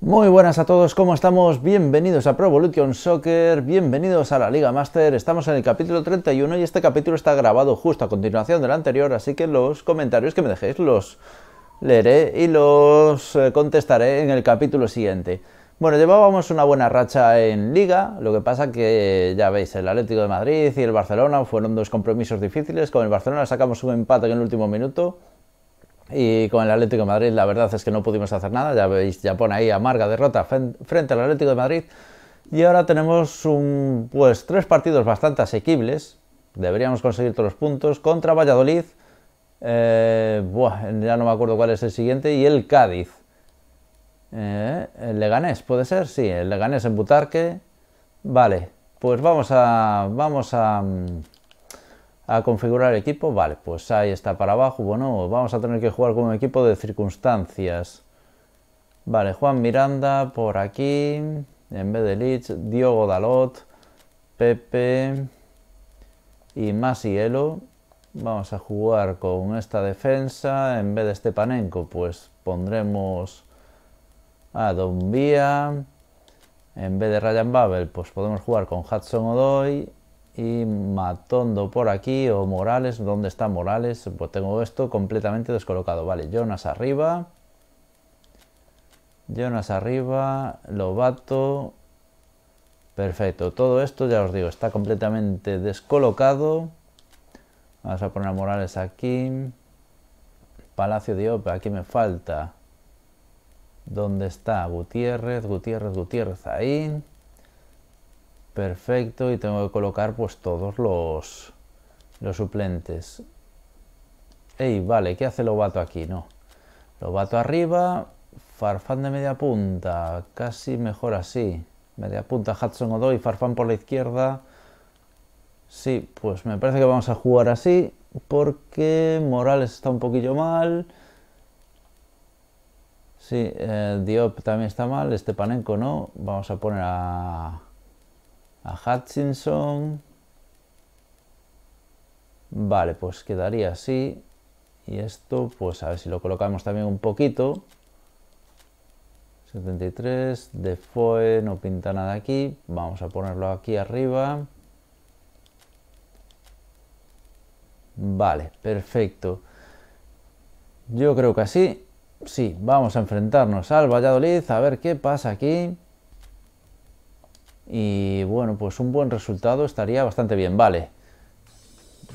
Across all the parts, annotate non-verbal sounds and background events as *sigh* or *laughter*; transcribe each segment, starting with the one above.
Muy buenas a todos, ¿cómo estamos? Bienvenidos a Pro Evolution Soccer, bienvenidos a la Liga Master. Estamos en el capítulo 31 y este capítulo está grabado justo a continuación del anterior, así que los comentarios que me dejéis los leeré y los eh, contestaré en el capítulo siguiente. Bueno, llevábamos una buena racha en Liga, lo que pasa que ya veis, el Atlético de Madrid y el Barcelona fueron dos compromisos difíciles. Con el Barcelona sacamos un empate en el último minuto y con el Atlético de Madrid la verdad es que no pudimos hacer nada, ya veis, ya pone ahí amarga derrota frente al Atlético de Madrid. Y ahora tenemos un, pues tres partidos bastante asequibles, deberíamos conseguir todos los puntos, contra Valladolid, eh, ya no me acuerdo cuál es el siguiente, y el Cádiz. Eh, el Leganés, ¿puede ser? Sí, el Leganés en Butarque. Vale, pues vamos a, vamos a, mm, a configurar el equipo. Vale, pues ahí está para abajo. Bueno, vamos a tener que jugar con un equipo de circunstancias. Vale, Juan Miranda por aquí. En vez de Lich, Diogo Dalot, Pepe y Masielo. Vamos a jugar con esta defensa. En vez de Stepanenko, pues pondremos a Vía. En vez de Ryan Babel, pues podemos jugar con Hudson Odoy y Matondo por aquí o Morales, ¿dónde está Morales? Pues tengo esto completamente descolocado. Vale, Jonas arriba. Jonas arriba, Lobato. Perfecto, todo esto ya os digo, está completamente descolocado. Vamos a poner a Morales aquí. Palacio de Ope, aquí me falta. ¿Dónde está? Gutiérrez, Gutiérrez, Gutiérrez ahí. Perfecto, y tengo que colocar pues todos los, los suplentes. Ey, vale, ¿qué hace Lobato aquí? No. Lobato arriba, Farfán de media punta, casi mejor así. Media punta Hudson Odoy, Farfán por la izquierda. Sí, pues me parece que vamos a jugar así, porque Morales está un poquillo mal. Sí, eh, Diop también está mal, Stepanenko no. Vamos a poner a Hutchinson. Vale, pues quedaría así. Y esto, pues a ver si lo colocamos también un poquito. 73, Defoe, no pinta nada aquí. Vamos a ponerlo aquí arriba. Vale, perfecto. Yo creo que así. Sí, vamos a enfrentarnos al Valladolid a ver qué pasa aquí. Y bueno, pues un buen resultado estaría bastante bien. Vale.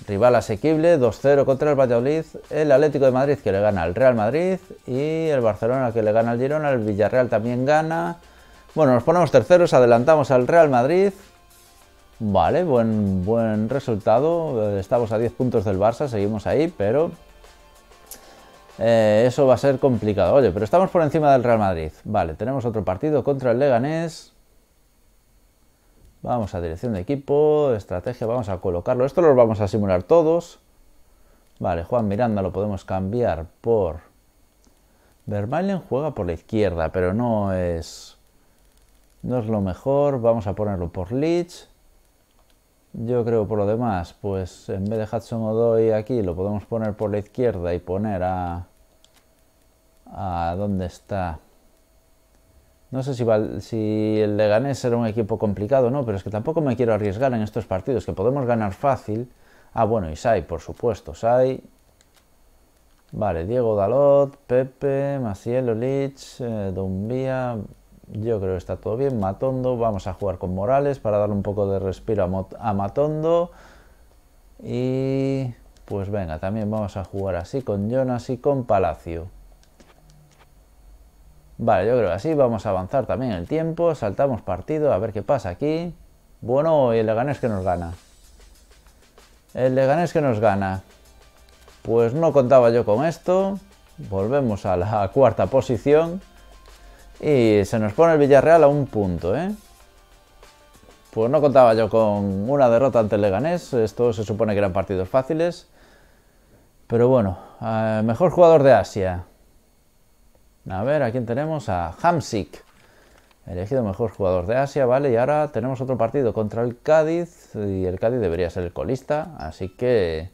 Rival asequible, 2-0 contra el Valladolid, el Atlético de Madrid que le gana al Real Madrid y el Barcelona que le gana al Girona, el Villarreal también gana. Bueno, nos ponemos terceros, adelantamos al Real Madrid. Vale, buen, buen resultado. Estamos a 10 puntos del Barça, seguimos ahí, pero eh, eso va a ser complicado. Oye, pero estamos por encima del Real Madrid. Vale, tenemos otro partido contra el Leganés. Vamos a dirección de equipo, estrategia, vamos a colocarlo. Esto lo vamos a simular todos. Vale, Juan Miranda lo podemos cambiar por... Vermaelen juega por la izquierda, pero no es... No es lo mejor. Vamos a ponerlo por Leach. Yo creo por lo demás, pues en vez de Hudson Odoy aquí, lo podemos poner por la izquierda y poner a... ¿A dónde está? No sé si, si el Leganés será un equipo complicado no, pero es que tampoco me quiero arriesgar en estos partidos, que podemos ganar fácil. Ah, bueno, y Sai, por supuesto, Sai. Vale, Diego Dalot, Pepe, Maciel Lich, eh, Dumbía. Yo creo que está todo bien. Matondo, vamos a jugar con Morales para darle un poco de respiro a, a Matondo. Y pues venga, también vamos a jugar así con Jonas y con Palacio. Vale, yo creo que así vamos a avanzar también el tiempo. Saltamos partido, a ver qué pasa aquí. Bueno, y el Leganés que nos gana. El Leganés que nos gana. Pues no contaba yo con esto. Volvemos a la *laughs* cuarta posición. Y se nos pone el Villarreal a un punto, ¿eh? Pues no contaba yo con una derrota ante el Leganés. Esto se supone que eran partidos fáciles. Pero bueno, eh, mejor jugador de Asia. A ver, ¿a quién tenemos? A Hamsik. Elegido mejor jugador de Asia, ¿vale? Y ahora tenemos otro partido contra el Cádiz. Y el Cádiz debería ser el colista. Así que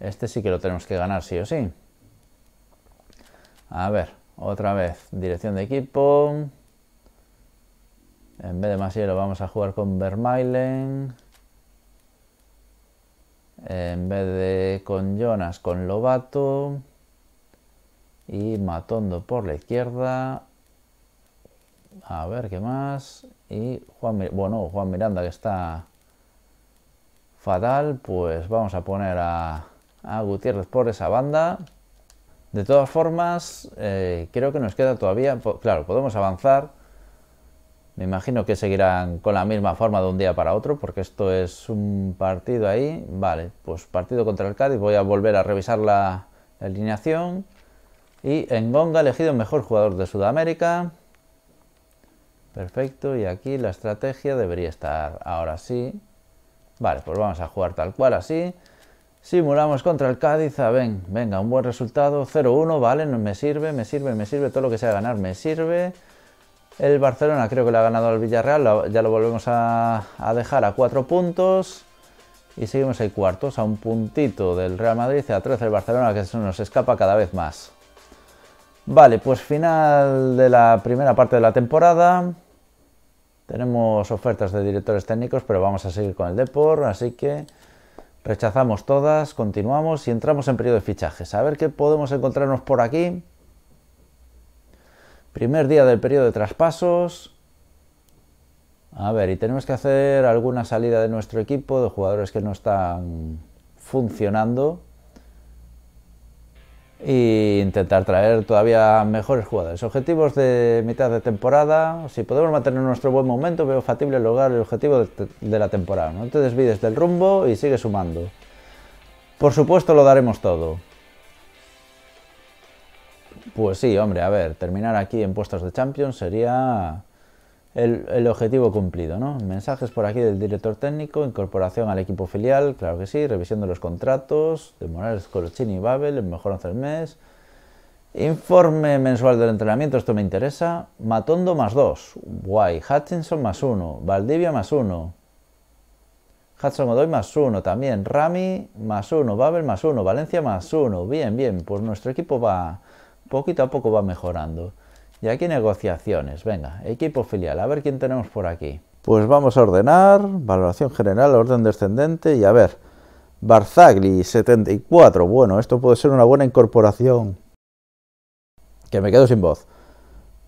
este sí que lo tenemos que ganar, sí o sí. A ver, otra vez, dirección de equipo. En vez de Masielo vamos a jugar con Vermailen. En vez de con Jonas, con Lobato. Y Matondo por la izquierda. A ver, ¿qué más? Y Juan, bueno, Juan Miranda que está fatal. Pues vamos a poner a, Gutiérrez por esa banda. De todas formas, eh, creo que nos queda todavía... Claro, podemos avanzar me imagino que seguirán con la misma forma de un día para otro, porque esto es un partido ahí. Vale, pues partido contra el Cádiz. Voy a volver a revisar la, alineación. Y Engonga elegido mejor jugador de Sudamérica. Perfecto, y aquí la estrategia debería estar ahora sí. Vale, pues vamos a jugar tal cual así. Simulamos contra el Cádiz. Venga, un buen resultado. 0-1, vale, me sirve, me sirve, me sirve. Todo lo que sea ganar me sirve. El Barcelona creo que le ha ganado al Villarreal, ya lo volvemos a, dejar a cuatro puntos. Y seguimos ahí cuartos, a un puntito del Real Madrid a 13 el Barcelona, que se nos escapa cada vez más. Vale, pues final de la primera parte de la temporada. Tenemos ofertas de directores técnicos, pero vamos a seguir con el Depor, así que rechazamos todas, continuamos y entramos en periodo de fichajes. A ver qué podemos encontrarnos por aquí. Primer día del periodo de traspasos. A ver, y tenemos que hacer alguna salida de nuestro equipo de jugadores que no están funcionando. E intentar traer todavía mejores jugadores. Objetivos de mitad de temporada. Si podemos mantener nuestro buen momento, veo factible lograr el objetivo de, la temporada. No te desvides del rumbo y sigue sumando. Por supuesto lo daremos todo. Pues sí, hombre, a ver, terminar aquí en puestos de Champions sería el, objetivo cumplido, ¿no? Mensajes por aquí del director técnico, incorporación al equipo filial, claro que sí, revisión de los contratos, de Morales, Colochini y Babel, el mejor 11 del mes. Informe mensual del entrenamiento, esto me interesa. Matondo más 2, guay. Hutchinson más 1, Valdivia más 1. Hudson Godoy más 1 también. Rami más 1, Babel más 1, Valencia más 1. Bien, bien, pues nuestro equipo va, poquito a poco va mejorando. Y aquí negociaciones, venga, equipo filial, a ver quién tenemos por aquí. Pues vamos a ordenar, valoración general, orden descendente y a ver, Barzagli 74, bueno, esto puede ser una buena incorporación. Que me quedo sin voz.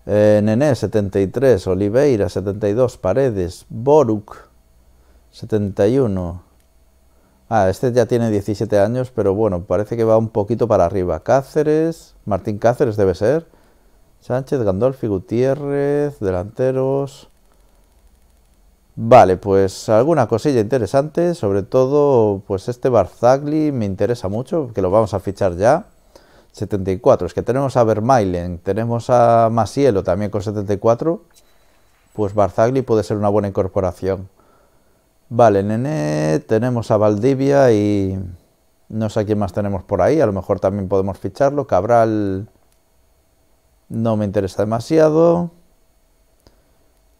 Eh, Nené 73, Oliveira 72, Paredes, Boruk 71, Ah, este ya tiene 17 años, pero bueno, parece que va un poquito para arriba. Cáceres, Martín Cáceres debe ser. Sánchez, Gandolfi, Gutiérrez, delanteros. Vale, pues alguna cosilla interesante, sobre todo pues este Barzagli me interesa mucho, que lo vamos a fichar ya. 74, es que tenemos a Vermailen, tenemos a Masielo también con 74, pues Barzagli puede ser una buena incorporación. Vale, nene, tenemos a Valdivia y no sé quién más tenemos por ahí, a lo mejor también podemos ficharlo. Cabral no me interesa demasiado.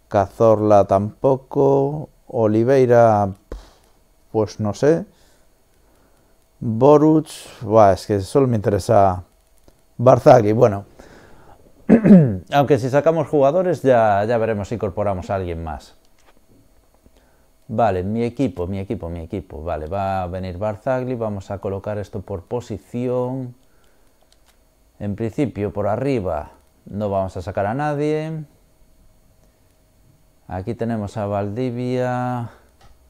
Cazorla tampoco. Oliveira, pues no sé. Boruch, es que solo me interesa Barzagli. Bueno, *clears throat* aunque si sacamos jugadores ya, ya veremos si incorporamos a alguien más. Vale, mi equipo, mi equipo, mi equipo. Vale, va a venir Barzagli. Vamos a colocar esto por posición. En principio, por arriba no vamos a sacar a nadie. Aquí tenemos a Valdivia.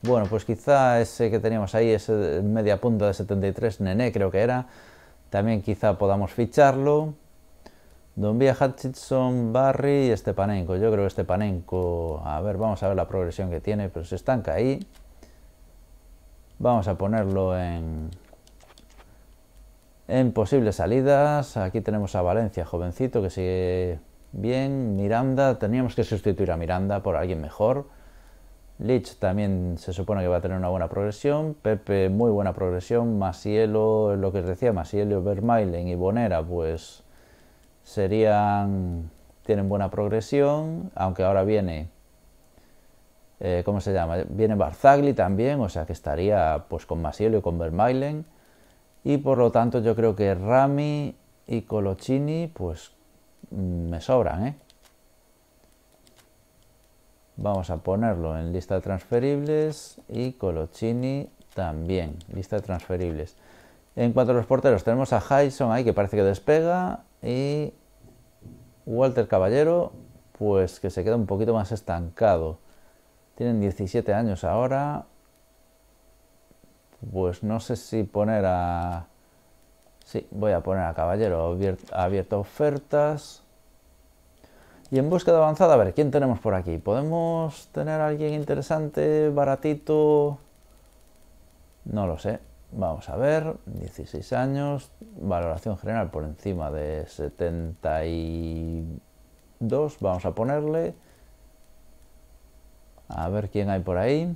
Bueno, pues quizá ese que teníamos ahí, ese media punta de 73, Nené creo que era. También quizá podamos ficharlo. Vía Hutchinson, Barry y Stepanenko. Yo creo que Stepanenko, a ver, vamos a ver la progresión que tiene, pero se estanca ahí. Vamos a ponerlo en, en posibles salidas. Aquí tenemos a Valencia, jovencito, que sigue bien. Miranda, teníamos que sustituir a Miranda por alguien mejor. Lich también se supone que va a tener una buena progresión. Pepe, muy buena progresión. Masielo, lo que os decía, Masielo, Vermailen y Bonera, pues serían tienen buena progresión, aunque ahora viene eh, ¿cómo se llama? Viene Barzagli también, o sea que estaría pues con Masiello y con Vermailen y por lo tanto yo creo que Rami y Colochini, pues mm, me sobran, ¿eh? Vamos a ponerlo en lista de transferibles y Colochini también, lista de transferibles. En cuanto a los porteros, tenemos a Hyson ahí que parece que despega y Walter Caballero, pues que se queda un poquito más estancado. Tienen 17 años ahora. Pues no sé si poner a... Sí, voy a poner a Caballero abierto, ofertas. Y en búsqueda avanzada, a ver, ¿quién tenemos por aquí? ¿Podemos tener a alguien interesante, baratito? No lo sé. Vamos a ver, 16 años, valoración general por encima de 72, vamos a ponerle. A ver quién hay por ahí.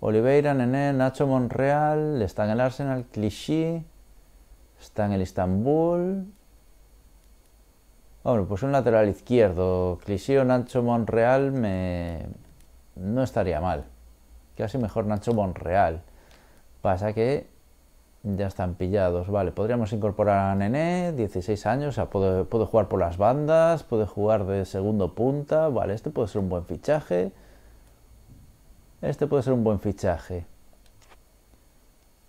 Oliveira, Nené, Nacho Monreal, está en el Arsenal, Clichy, está en el Istanbul. Bueno, pues un lateral izquierdo, Clichy o Nacho Monreal me... no estaría mal. Casi mejor Nacho Monreal. Pasa que ya están pillados. Vale, podríamos incorporar a Nené, 16 años, o sea, puede, jugar por las bandas, puede jugar de segundo punta. Vale, este puede ser un buen fichaje. Este puede ser un buen fichaje.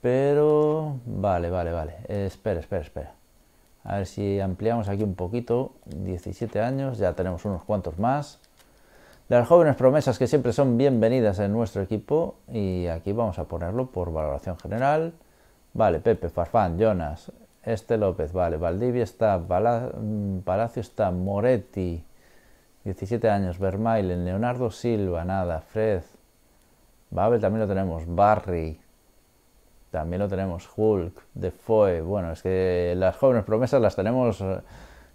Pero... Vale, vale, vale. espera, espera, espera. A ver si ampliamos aquí un poquito. 17 años, ya tenemos unos cuantos más las jóvenes promesas que siempre son bienvenidas en nuestro equipo y aquí vamos a ponerlo por valoración general. Vale, Pepe, Farfán, Jonas, Este López, vale, Valdivia está, Palacio está, Moretti, 17 años, Vermailen, Leonardo Silva, nada, Fred, Babel también lo tenemos, Barry, también lo tenemos, Hulk, Defoe, bueno, es que las jóvenes promesas las tenemos eh,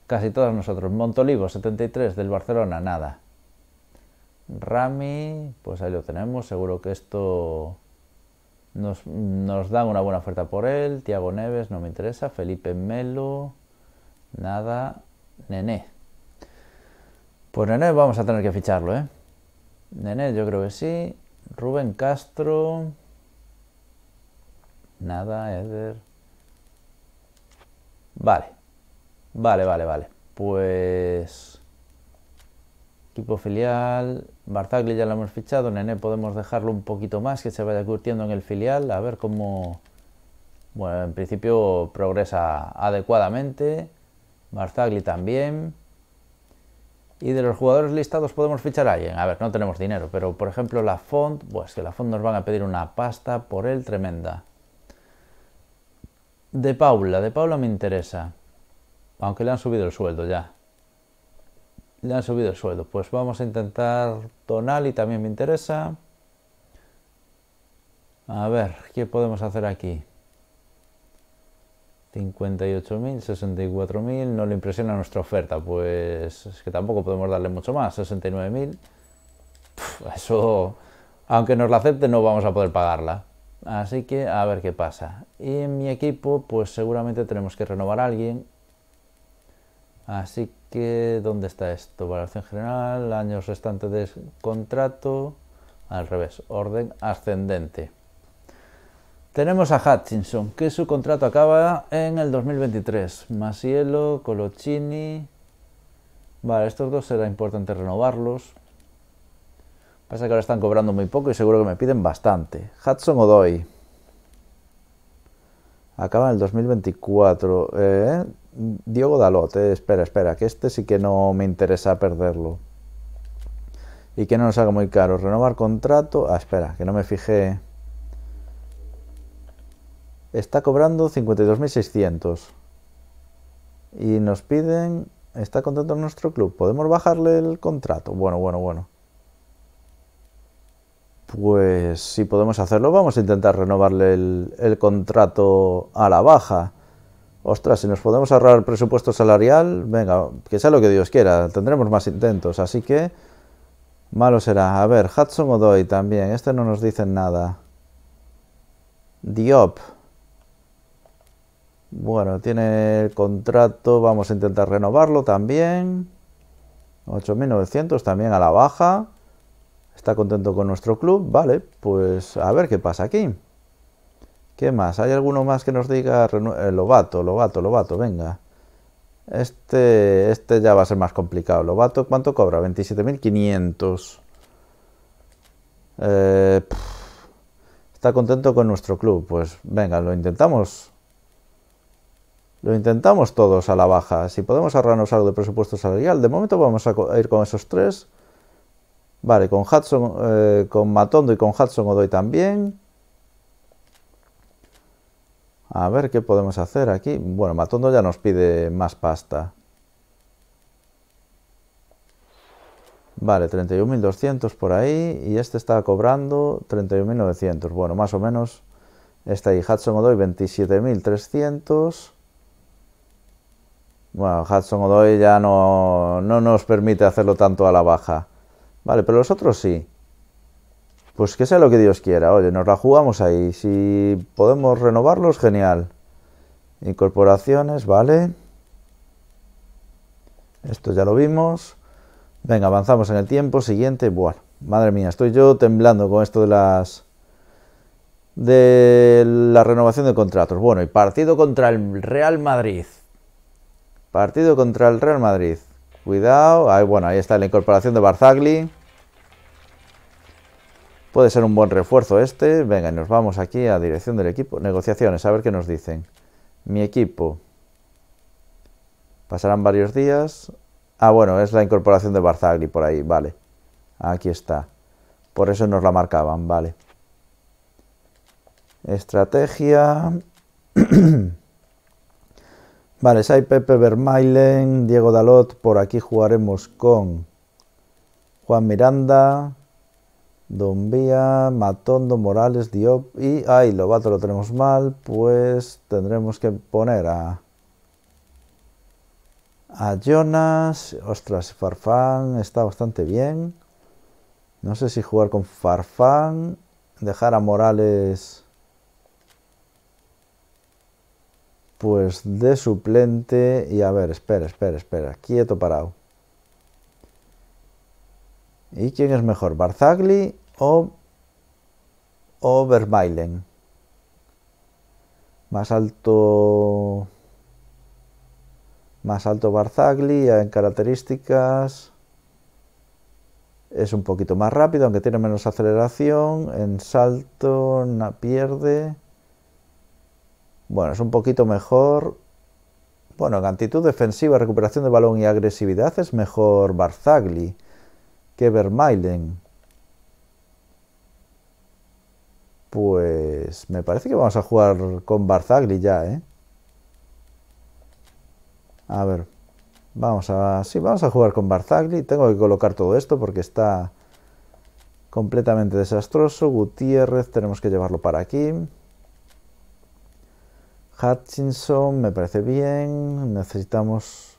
casi todas nosotros, Montolivo, 73, del Barcelona, nada. Rami, pues ahí lo tenemos. Seguro que esto nos, nos dan una buena oferta por él. Tiago Neves, no me interesa. Felipe Melo, nada. Nené. Pues Nené vamos a tener que ficharlo, ¿eh? Nené, yo creo que sí. Rubén Castro. Nada, Eder. Vale. Vale, vale, vale. Pues Equipo filial, Barzagli ya lo hemos fichado, Nené podemos dejarlo un poquito más, que se vaya curtiendo en el filial, a ver cómo... Bueno, en principio progresa adecuadamente, Barzagli también. Y de los jugadores listados podemos fichar a alguien. A ver, no tenemos dinero, pero por ejemplo la Font, pues que la Font nos van a pedir una pasta por él tremenda. De Paula, de Paula me interesa. Aunque le han subido el sueldo ya le han subido el sueldo. Pues vamos a intentar Tonali, también me interesa. A ver, ¿qué podemos hacer aquí? 58.000, 64.000, no le impresiona nuestra oferta, pues es que tampoco podemos darle mucho más, 69.000. Eso, aunque nos la acepte, no vamos a poder pagarla. Así que a ver qué pasa. Y en mi equipo, pues seguramente tenemos que renovar a alguien. Así que, ¿dónde está esto? Valoración general, años restantes de contrato, al revés, orden ascendente. Tenemos a Hutchinson, que su contrato acaba en el 2023. Masielo, Colochini. Vale, estos dos será importante renovarlos. Pasa que ahora están cobrando muy poco y seguro que me piden bastante. Hudson Odoy. Acaba en el 2024. Eh, Diego Dalot, eh, espera, espera, que este sí que no me interesa perderlo. Y que no nos haga muy caro. Renovar contrato. Ah, espera, que no me fijé. Está cobrando 52.600. Y nos piden... ¿Está contento en nuestro club? ¿Podemos bajarle el contrato? Bueno, bueno, bueno. Pues si podemos hacerlo, vamos a intentar renovarle el, contrato a la baja. Ostras, si nos podemos ahorrar el presupuesto salarial, venga, que sea lo que Dios quiera, tendremos más intentos, así que malo será. A ver, Hudson Odoy también, este no nos dicen nada. Diop. Bueno, tiene el contrato, vamos a intentar renovarlo también. 8.900 también a la baja. Está contento con nuestro club, vale, pues a ver qué pasa aquí. ¿Qué más? ¿Hay alguno más que nos diga eh, Lobato, Lobato, Lobato? Venga. Este, este ya va a ser más complicado. Lobato, ¿cuánto cobra? 27.500. Eh, está contento con nuestro club. Pues venga, lo intentamos. Lo intentamos todos a la baja. Si podemos ahorrarnos algo de presupuesto salarial, de momento vamos a ir con esos tres. Vale, con Hudson, eh, con Matondo y con Hudson Odoy también. A ver qué podemos hacer aquí. Bueno, Matondo ya nos pide más pasta. Vale, 31.200 por ahí. Y este está cobrando 31.900. Bueno, más o menos. Está ahí Hudson Odoy 27.300. Bueno, Hudson Odoy ya no, no nos permite hacerlo tanto a la baja. Vale, pero los otros sí. Pues que sea lo que Dios quiera. Oye, nos la jugamos ahí. Si podemos renovarlos, genial. Incorporaciones, vale. Esto ya lo vimos. Venga, avanzamos en el tiempo. Siguiente. Bueno, madre mía, estoy yo temblando con esto de las... De la renovación de contratos. Bueno, y partido contra el Real Madrid. Partido contra el Real Madrid. Cuidado. Ahí, bueno, ahí está la incorporación de Barzagli. Puede ser un buen refuerzo este. Venga, nos vamos aquí a dirección del equipo. Negociaciones, a ver qué nos dicen. Mi equipo. Pasarán varios días. Ah, bueno, es la incorporación de Barzagli por ahí, vale. Aquí está. Por eso nos la marcaban, vale. Estrategia. *clears throat* vale, Sai Pepe Vermailen, Diego Dalot. Por aquí jugaremos con Juan Miranda. Don Vía, Matondo, Morales, Diop y... ¡Ay, Lobato lo tenemos mal! Pues tendremos que poner a... A Jonas... Ostras, Farfán está bastante bien. No sé si jugar con Farfán. Dejar a Morales... Pues de suplente. Y a ver, espera, espera, espera. Quieto parado. ¿Y quién es mejor, Barzagli o, o Vermeilen? Más alto más alto Barzagli en características es un poquito más rápido, aunque tiene menos aceleración. En salto pierde. Bueno, es un poquito mejor. Bueno, en actitud defensiva, recuperación de balón y agresividad es mejor Barzagli que Vermeilen. Pues me parece que vamos a jugar con Barzagli ya, ¿eh? A ver, vamos a... Sí, vamos a jugar con Barzagli. Tengo que colocar todo esto porque está completamente desastroso. Gutiérrez, tenemos que llevarlo para aquí. Hutchinson, me parece bien. Necesitamos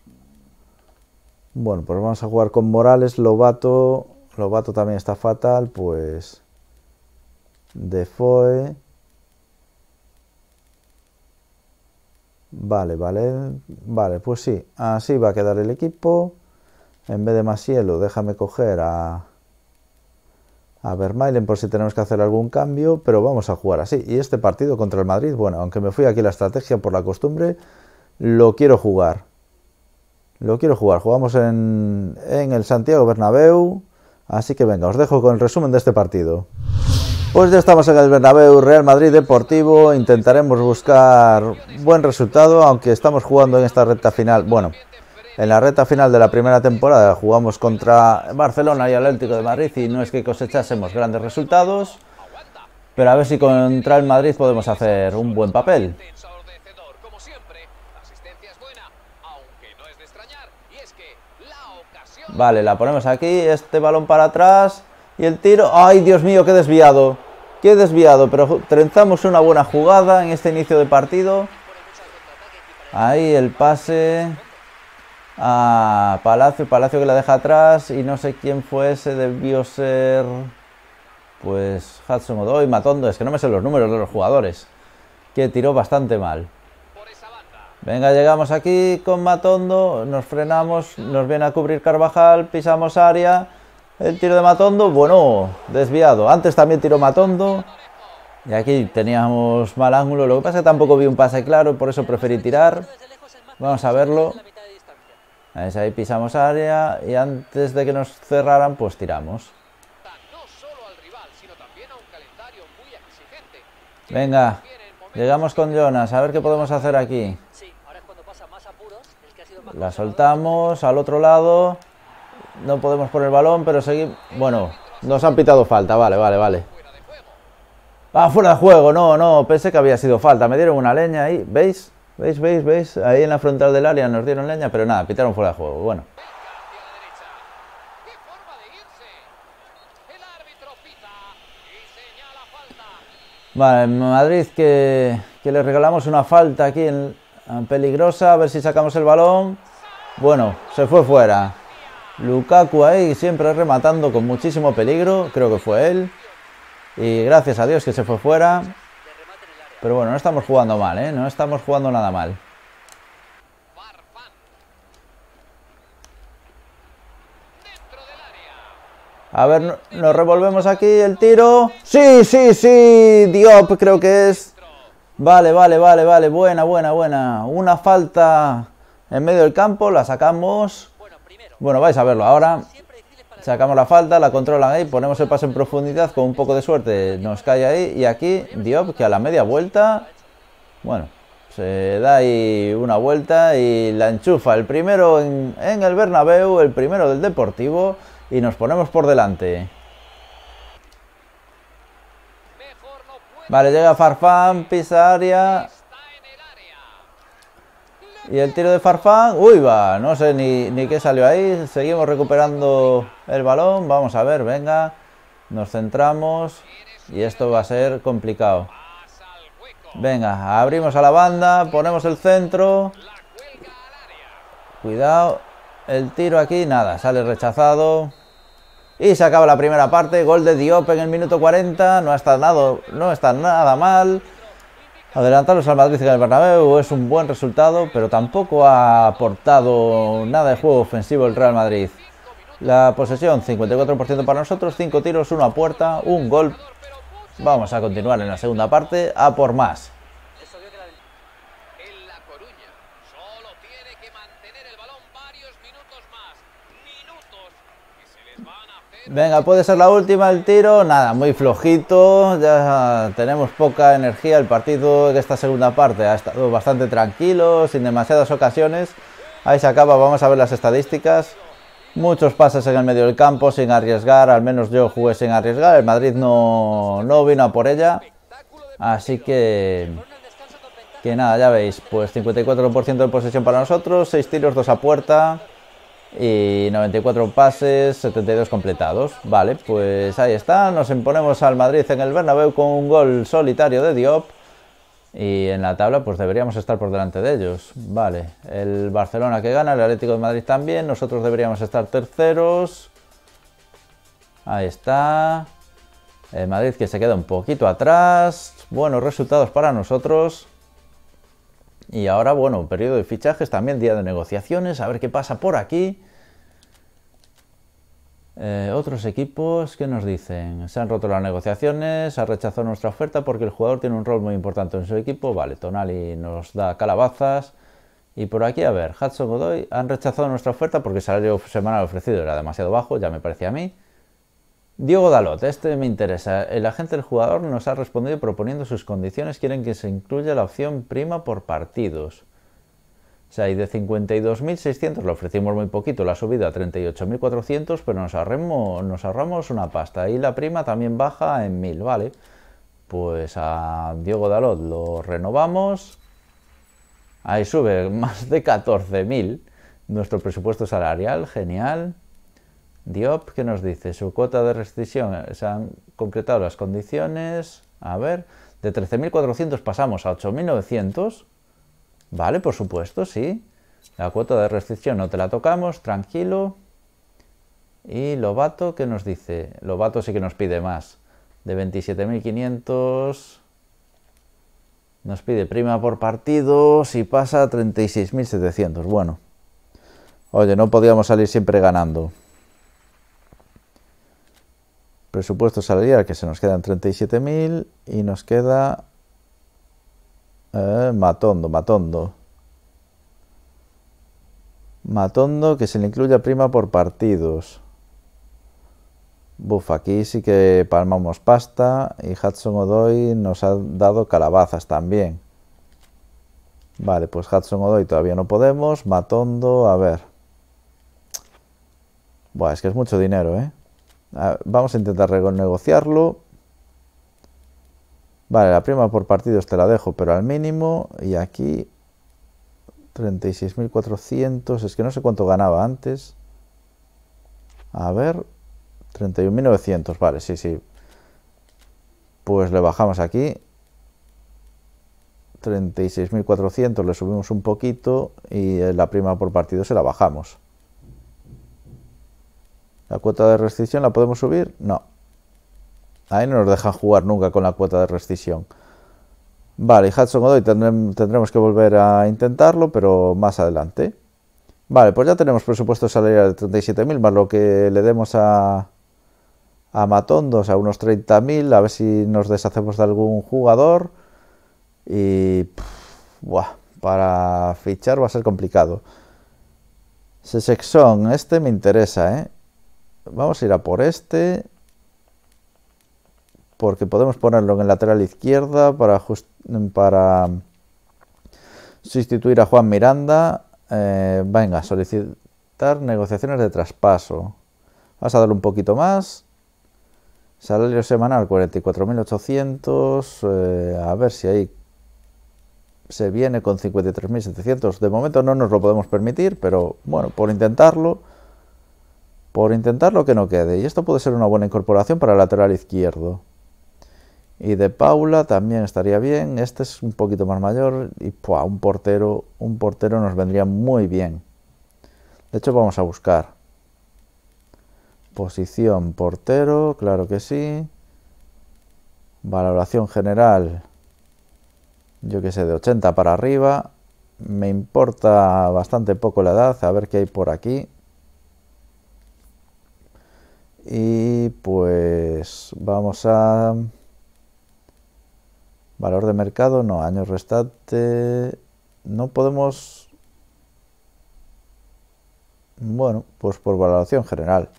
bueno, pues vamos a jugar con Morales, Lobato. Lobato también está fatal, pues. Defoe. Vale, vale. Vale, pues sí. Así va a quedar el equipo. En vez de Masielo, déjame coger a. A Vermailen por si tenemos que hacer algún cambio, pero vamos a jugar así. Y este partido contra el Madrid, bueno, aunque me fui aquí la estrategia por la costumbre, lo quiero jugar. Lo quiero jugar. Jugamos en, el Santiago Bernabéu. Así que venga, os dejo con el resumen de este partido. Pues ya estamos en el Bernabéu Real Madrid Deportivo. Intentaremos buscar buen resultado, aunque estamos jugando en esta recta final. Bueno, en la recta final de la primera temporada jugamos contra Barcelona y Atlético de Madrid y no es que cosechásemos grandes resultados, pero a ver si contra el Madrid podemos hacer un buen papel. Vale, la ponemos aquí, este balón para atrás y el tiro. ¡Ay, Dios mío, qué desviado! Qué desviado, pero trenzamos una buena jugada en este inicio de partido. Ahí el pase a Palacio, Palacio que la deja atrás y no sé quién fue ese, debió ser pues Hudson Odoy, Matondo, es que no me sé los números de los jugadores, que tiró bastante mal. Venga, llegamos aquí con Matondo, nos frenamos, nos viene a cubrir Carvajal, pisamos área, el tiro de Matondo, bueno, desviado. Antes también tiró Matondo Y aquí teníamos mal ángulo. Lo que pasa es que tampoco vi un pase claro, por eso preferí tirar. Vamos a verlo. Ahí pisamos área y antes de que nos cerraran, pues tiramos. Venga, llegamos con Jonas, a ver qué podemos hacer aquí. La soltamos al otro lado. No podemos poner balón, pero seguimos... Bueno, nos han pitado falta, vale, vale, vale. Ah, fuera de juego, no, no, pensé que había sido falta. Me dieron una leña ahí, ¿veis? ¿Veis, veis, veis? Ahí en la frontal del área nos dieron leña, pero nada, pitaron fuera de juego. Bueno. Vale, Madrid que, le regalamos una falta aquí en, peligrosa, a ver si sacamos el balón. Bueno, se fue fuera. Lukaku ahí siempre rematando con muchísimo peligro, creo que fue él. Y gracias a Dios que se fue fuera. Pero bueno, no estamos jugando mal, ¿eh? No estamos jugando nada mal. A ver, nos revolvemos aquí el tiro. Sí, sí, sí. Diop creo que es. Vale, vale, vale, vale. Buena, buena, buena. Una falta en medio del campo. La sacamos. Bueno, vais a verlo ahora. Sacamos la falta, la controlan ahí. Ponemos el paso en profundidad. Con un poco de suerte nos cae ahí. Y aquí Diop que a la media vuelta... Bueno, se da ahí una vuelta y la enchufa. El primero en, el Bernabéu, el primero del Deportivo y nos ponemos por delante. Vale, llega Farfán, pisa área. Y el tiro de Farfán, uy va, no sé ni, ni qué salió ahí. Seguimos recuperando el balón. Vamos a ver, venga. Nos centramos. Y esto va a ser complicado. Venga, abrimos a la banda, ponemos el centro. Cuidado. El tiro aquí, nada, sale rechazado. Y se acaba la primera parte. Gol de Diop en el minuto 40. No está nada, no está nada mal. Adelantarlos al Madrid en el Bernabéu es un buen resultado, pero tampoco ha aportado nada de juego ofensivo el Real Madrid. La posesión, 54% para nosotros, 5 tiros, 1 a puerta, un gol. Vamos a continuar en la segunda parte, a por más. Venga, puede ser la última el tiro. Nada, muy flojito. Ya tenemos poca energía. El partido de esta segunda parte ha estado bastante tranquilo, sin demasiadas ocasiones. Ahí se acaba, vamos a ver las estadísticas. Muchos pases en el medio del campo sin arriesgar. Al menos yo jugué sin arriesgar. El Madrid no, no vino a por ella. Así que... Que nada, ya veis. Pues 54% de posesión para nosotros. 6 tiros, 2 a puerta y 94 pases, 72 completados. Vale, pues ahí está. Nos imponemos al Madrid en el Bernabéu con un gol solitario de Diop. Y en la tabla pues deberíamos estar por delante de ellos. Vale, el Barcelona que gana, el Atlético de Madrid también. Nosotros deberíamos estar terceros. Ahí está. El Madrid que se queda un poquito atrás. Buenos resultados para nosotros. Y ahora, bueno, periodo de fichajes, también día de negociaciones, a ver qué pasa por aquí. Eh, otros equipos, ¿qué nos dicen? Se han roto las negociaciones, ha rechazado nuestra oferta porque el jugador tiene un rol muy importante en su equipo. Vale, Tonali nos da calabazas. Y por aquí, a ver, Hudson Godoy han rechazado nuestra oferta porque el salario semanal ofrecido era demasiado bajo, ya me parecía a mí. Diego Dalot, este me interesa. El agente del jugador nos ha respondido proponiendo sus condiciones. Quieren que se incluya la opción prima por partidos. O sea, y de 52.600 lo ofrecimos muy poquito, la subida a 38.400, pero nos ahorramos, nos ahorramos una pasta. Y la prima también baja en 1.000, ¿vale? Pues a Diego Dalot lo renovamos. Ahí sube *laughs* más de 14.000 nuestro presupuesto salarial, genial. Diop, ¿qué nos dice? Su cuota de restricción, eh, se han concretado las condiciones. A ver, de 13.400 pasamos a 8.900. Vale, por supuesto, sí. La cuota de restricción no te la tocamos, tranquilo. Y Lobato, ¿qué nos dice? Lobato sí que nos pide más. De 27.500 nos pide prima por partido si pasa a 36.700. Bueno, oye, no podíamos salir siempre ganando. Presupuesto salarial que se nos quedan 37.000 y nos queda eh, Matondo, Matondo. Matondo que se le incluye prima por partidos. Buf, aquí sí que palmamos pasta y Hudson Odoy nos ha dado calabazas también. Vale, pues Hudson Odoy todavía no podemos. Matondo, a ver. Buah, es que es mucho dinero, ¿eh? vamos a intentar renegociarlo. Vale, la prima por partidos te la dejo, pero al mínimo. Y aquí 36.400. Es que no sé cuánto ganaba antes. A ver. 31.900. Vale, sí, sí. Pues le bajamos aquí. 36.400. Le subimos un poquito. Y la prima por partido se la bajamos. ¿La cuota de restricción la podemos subir? No. Ahí no nos dejan jugar nunca con la cuota de restricción. Vale, y Hudson Godoy tendremos que volver a intentarlo, pero más adelante. Vale, pues ya tenemos presupuesto salarial de 37.000 más lo que le demos a, a Matondos a unos 30.000, a ver si nos deshacemos de algún jugador. Y para fichar va a ser complicado. Sesexon, este me interesa, ¿eh? Vamos a ir a por este. Porque podemos ponerlo en el lateral izquierda para, para sustituir a Juan Miranda. Eh, venga, solicitar negociaciones de traspaso. Vamos a darle un poquito más. Salario semanal 44.800. Eh, a ver si ahí se viene con 53.700. De momento no nos lo podemos permitir, pero bueno, por intentarlo por intentar lo que no quede. Y esto puede ser una buena incorporación para el lateral izquierdo. Y de Paula también estaría bien. Este es un poquito más mayor y un portero, un portero nos vendría muy bien. De hecho vamos a buscar posición portero, claro que sí. Valoración general, yo que sé, de 80 para arriba. Me importa bastante poco la edad, a ver qué hay por aquí. Y pues vamos a... Valor de mercado, no, años restante. No podemos... Bueno, pues por valoración general.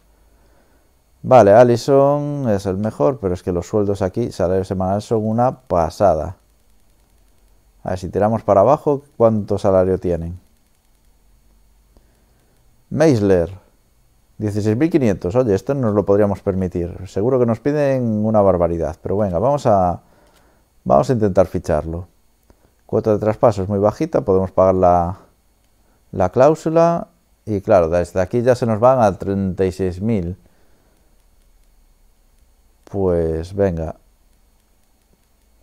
Vale, Allison es el mejor, pero es que los sueldos aquí, salario semanal, son una pasada. A ver, si tiramos para abajo, ¿cuánto salario tienen? Meisler. 16.500, oye, esto nos lo podríamos permitir. Seguro que nos piden una barbaridad, pero venga, vamos a, vamos a intentar ficharlo. Cuota de traspaso es muy bajita, podemos pagar la, la cláusula y claro, desde aquí ya se nos van a 36.000. Pues venga,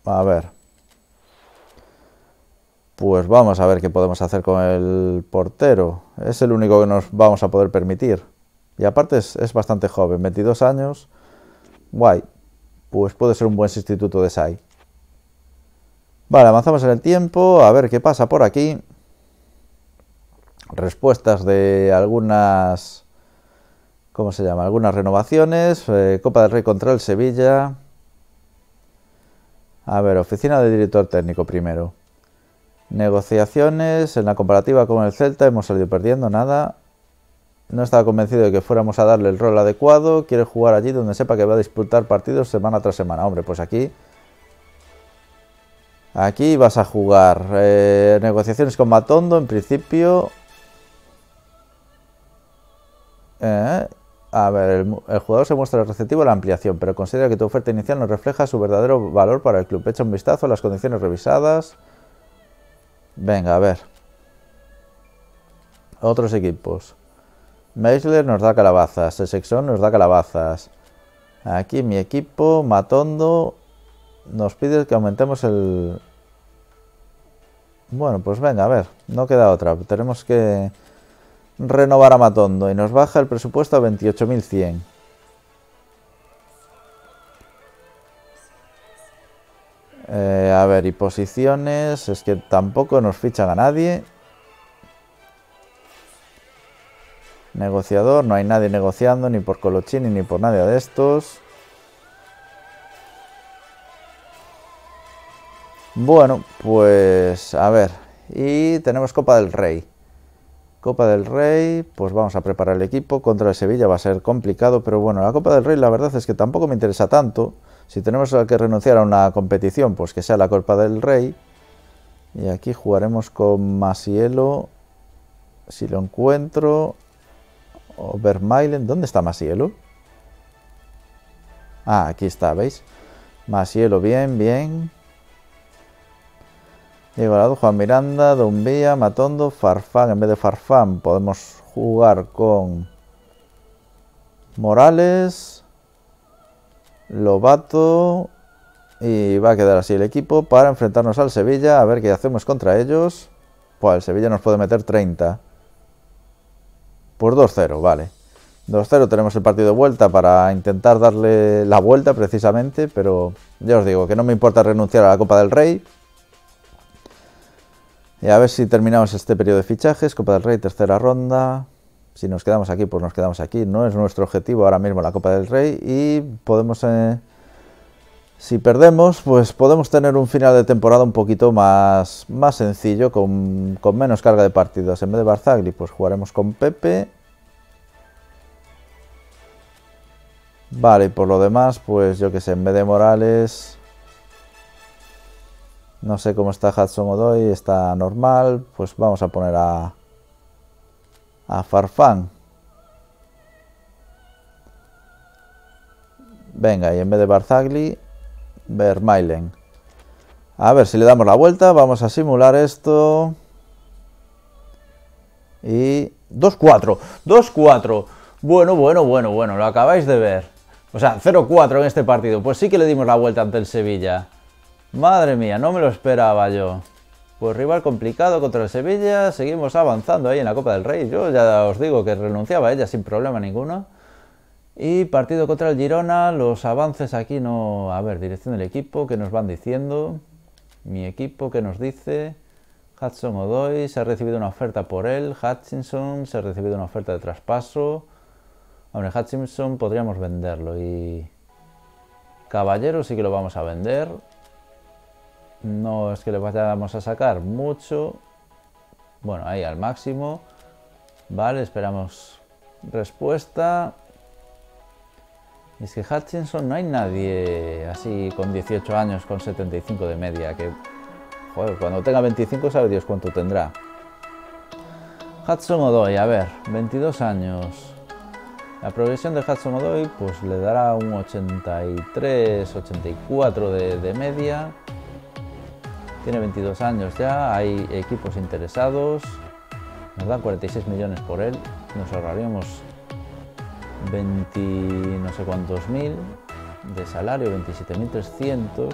a ver. Pues vamos a ver qué podemos hacer con el portero. Es el único que nos vamos a poder permitir. Y aparte es, bastante joven, 22 años. Guay. Pues puede ser un buen sustituto de SAI. Vale, avanzamos en el tiempo. A ver qué pasa por aquí. Respuestas de algunas... ¿Cómo se llama? Algunas renovaciones. Eh, Copa del Rey contra el Sevilla. A ver, oficina de director técnico primero. Negociaciones. En la comparativa con el Celta hemos salido perdiendo nada. No estaba convencido de que fuéramos a darle el rol adecuado. Quiere jugar allí donde sepa que va a disputar partidos semana tras semana. Hombre, pues aquí... Aquí vas a jugar. Eh, negociaciones con Matondo, en principio... Eh, a ver, el, jugador se muestra receptivo a la ampliación, pero considera que tu oferta inicial no refleja su verdadero valor para el club. Echa un vistazo a las condiciones revisadas. Venga, a ver. Otros equipos. Meisler nos da calabazas. Sesexon nos da calabazas. Aquí mi equipo, Matondo, nos pide que aumentemos el... Bueno, pues venga, a ver, no queda otra. Tenemos que renovar a Matondo y nos baja el presupuesto a 28.100. Eh, a ver, y posiciones, es que tampoco nos fichan a nadie. Negociador, no hay nadie negociando, ni por Colochini, ni por nadie de estos. Bueno, pues a ver. Y tenemos Copa del Rey. Copa del Rey, pues vamos a preparar el equipo. Contra el Sevilla va a ser complicado, pero bueno, la Copa del Rey la verdad es que tampoco me interesa tanto. Si tenemos que renunciar a una competición, pues que sea la Copa del Rey. Y aquí jugaremos con Masielo. Si lo encuentro. O Vermeilen. ¿Dónde está Masielo? Ah, aquí está, ¿veis? Masielo, bien, bien. Diego Juan Miranda, Dumbía, Matondo, Farfán. En vez de Farfán podemos jugar con Morales, Lobato y va a quedar así el equipo para enfrentarnos al Sevilla, a ver qué hacemos contra ellos. Pues el Sevilla nos puede meter 30. Por 2-0, vale. 2-0 tenemos el partido de vuelta para intentar darle la vuelta precisamente, pero ya os digo que no me importa renunciar a la Copa del Rey, y a ver si terminamos este periodo de fichajes. Copa del Rey, tercera ronda. Si nos quedamos aquí, pues nos quedamos aquí. No es nuestro objetivo ahora mismo la Copa del Rey. Y podemos... Eh, si perdemos, pues podemos tener un final de temporada un poquito más, más sencillo, con, con menos carga de partidos. En vez de Barzagli, pues jugaremos con Pepe. Vale, y por lo demás, pues yo que sé, en vez de Morales, no sé cómo está Hudson Odoy, está normal. Pues vamos a poner a, a Farfán. Venga, y en vez de Barzagli, Vermeilen. A ver si le damos la vuelta. Vamos a simular esto. Y 2-4. 2-4. Bueno, bueno, bueno, bueno. Lo acabáis de ver. O sea, 0-4 en este partido. Pues sí que le dimos la vuelta ante el Sevilla. Madre mía, no me lo esperaba yo. Pues rival complicado contra el Sevilla, seguimos avanzando ahí en la Copa del Rey. Yo ya os digo que renunciaba a ella sin problema ninguno. Y partido contra el Girona, los avances aquí no... A ver, dirección del equipo, ¿qué nos van diciendo? Mi equipo, ¿qué nos dice? Hudson Odoy, se ha recibido una oferta por él. Hutchinson, se ha recibido una oferta de traspaso. Hombre, Hutchinson podríamos venderlo y... Caballero sí que lo vamos a vender. No es que le vayamos a sacar mucho. Bueno, ahí al máximo. Vale, esperamos respuesta. es que Hutchinson no hay nadie así con 18 años, con 75 de media. Que, joder, cuando tenga 25 sabe Dios cuánto tendrá. Hudson Odoy, a ver, 22 años. La progresión de Hudson Odoy pues le dará un 83, 84 de, de media. Tiene 22 años ya, hay equipos interesados. Nos dan 46 millones por él. Nos ahorraríamos 20 no sé cuántos mil de salario, 27.300.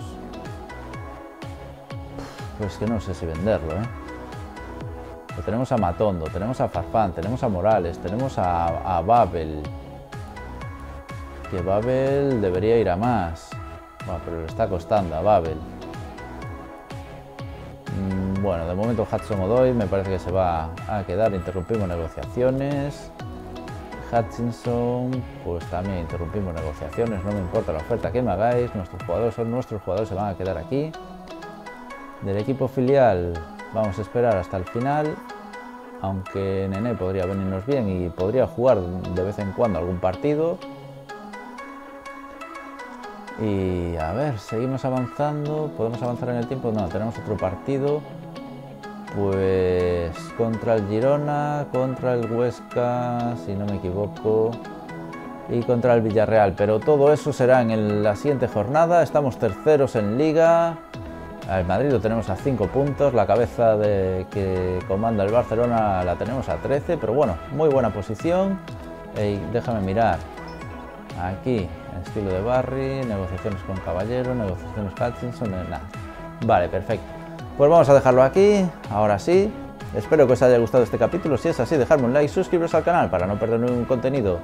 Pues que no sé si venderlo, ¿eh? tenemos a Matondo, tenemos a Farfán, tenemos a Morales, tenemos a, a Babel. Que Babel debería ir a más. Bueno, pero le está costando a Babel. Bueno, de momento Hudson Odoy me parece que se va a quedar, interrumpimos negociaciones. Hutchinson, pues también interrumpimos negociaciones, no me importa la oferta que me hagáis, nuestros jugadores son nuestros jugadores, se van a quedar aquí. Del equipo filial vamos a esperar hasta el final, aunque Nene podría venirnos bien y podría jugar de vez en cuando algún partido. Y a ver, seguimos avanzando, podemos avanzar en el tiempo, no, tenemos otro partido. Pues contra el Girona, contra el Huesca, si no me equivoco, y contra el Villarreal. Pero todo eso será en la siguiente jornada. Estamos terceros en Liga. El Madrid lo tenemos a 5 puntos, la cabeza de que comanda el Barcelona la tenemos a 13, pero bueno, muy buena posición. déjame mirar. Aquí, estilo de Barry, negociaciones con Caballero, negociaciones Hutchinson, nada. Vale, perfecto. Pues vamos a dejarlo aquí, ahora sí. Espero que os haya gustado este capítulo. Si es así, dejadme un like, suscribiros al canal para no perder ningún contenido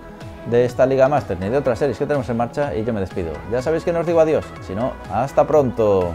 de esta Liga Master ni de otras series que tenemos en marcha y yo me despido. Ya sabéis que no os digo adiós, sino hasta pronto.